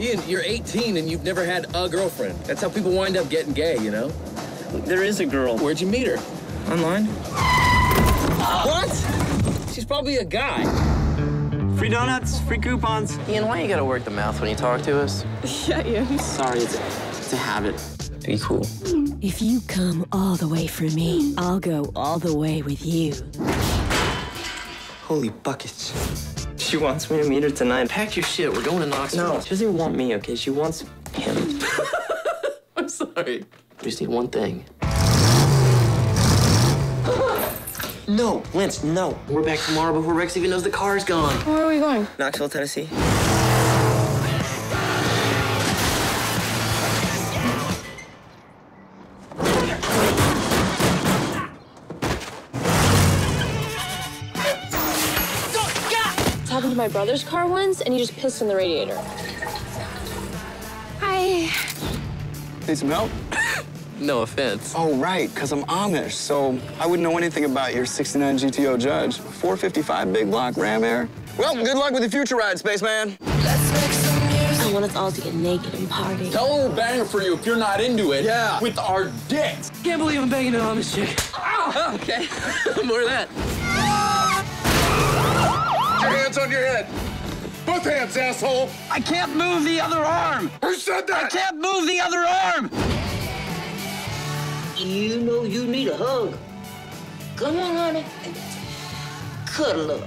Ian, you're 18 and you've never had a girlfriend. That's how people wind up getting gay, you know? There is a girl. Where'd you meet her? Online? What? She's probably a guy. Free donuts, free coupons. Ian, why you gotta work the mouth when you talk to us? Yeah, Ian. Sorry, it's a, it's a habit. Be cool. If you come all the way for me, I'll go all the way with you. Holy buckets. She wants me to meet her tonight. Pack your shit. We're going to Knoxville. No, she doesn't want me, okay? She wants him. I'm sorry. We just need one thing. no, Lance, no. We're back tomorrow before Rex even knows the car's gone. Where are we going? Knoxville, Tennessee. Happened to my brother's car once, and he just pissed in the radiator. Hi. Need some help? No offense. Oh, right, because I'm Amish, so I wouldn't know anything about your 69 GTO Judge. 455 big block Ram Air. Well, good luck with your future ride, spaceman. Let's make some game. I want us all to get naked and party. Tell her we're banging for you if you're not into it. Yeah. With our dicks. Can't believe I'm banging an Amish chick. Oh, okay. More of that. Your hands on your head. Both hands, asshole. I can't move the other arm. Who said that? I can't move the other arm. You know you need a hug. Come on, honey. Cuddle up.